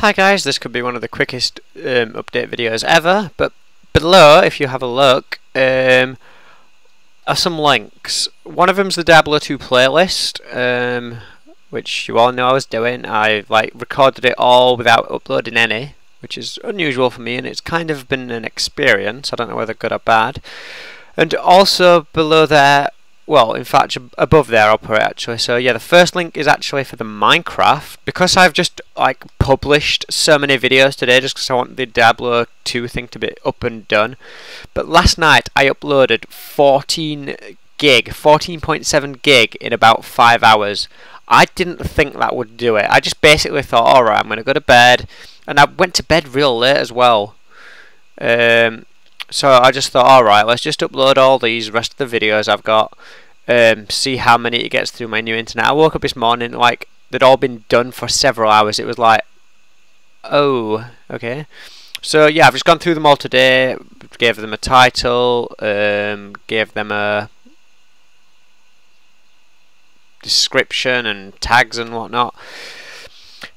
Hi guys, this could be one of the quickest um, update videos ever, but below, if you have a look, um, are some links. One of them's the Diablo 2 playlist, um, which you all know I was doing. I like recorded it all without uploading any, which is unusual for me, and it's kind of been an experience. I don't know whether good or bad. And also below there well, in fact, above there I'll put it actually. So yeah, the first link is actually for the Minecraft because I've just like published so many videos today just because I want the Diablo 2 thing to be up and done. But last night I uploaded 14 gig, 14.7 gig in about five hours. I didn't think that would do it. I just basically thought, alright, I'm going to go to bed. And I went to bed real late as well. Um, so I just thought, alright, let's just upload all these rest of the videos I've got, um, see how many it gets through my new internet. I woke up this morning, like, they'd all been done for several hours. It was like, oh, okay. So yeah, I've just gone through them all today, gave them a title, um, gave them a description and tags and whatnot.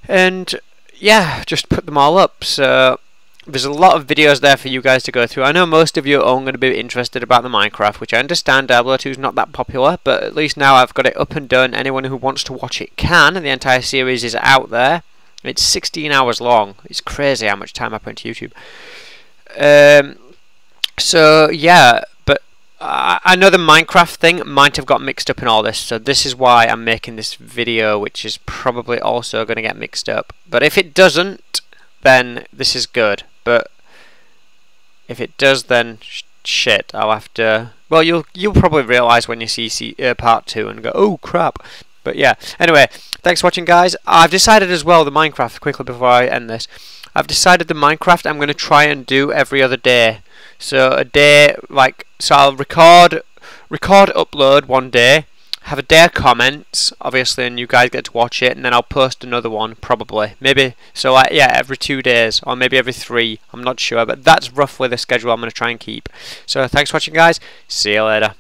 And yeah, just put them all up. So there's a lot of videos there for you guys to go through. I know most of you are going to be interested about the Minecraft, which I understand Diablo 2 is not that popular, but at least now I've got it up and done. Anyone who wants to watch it can. The entire series is out there. It's 16 hours long. It's crazy how much time I put into YouTube. Um, so, yeah, but I know the Minecraft thing might have got mixed up in all this, so this is why I'm making this video, which is probably also going to get mixed up. But if it doesn't, then this is good. But if it does, then sh shit, I'll have to. Well, you'll you'll probably realise when you see, see uh, part two and go, oh crap. But yeah. Anyway, thanks for watching, guys. I've decided as well the Minecraft quickly before I end this. I've decided the Minecraft I'm going to try and do every other day. So a day like so I'll record record upload one day have a day of comments, obviously, and you guys get to watch it, and then I'll post another one, probably. Maybe, so yeah, every two days, or maybe every three, I'm not sure, but that's roughly the schedule I'm going to try and keep. So thanks for watching, guys. See you later.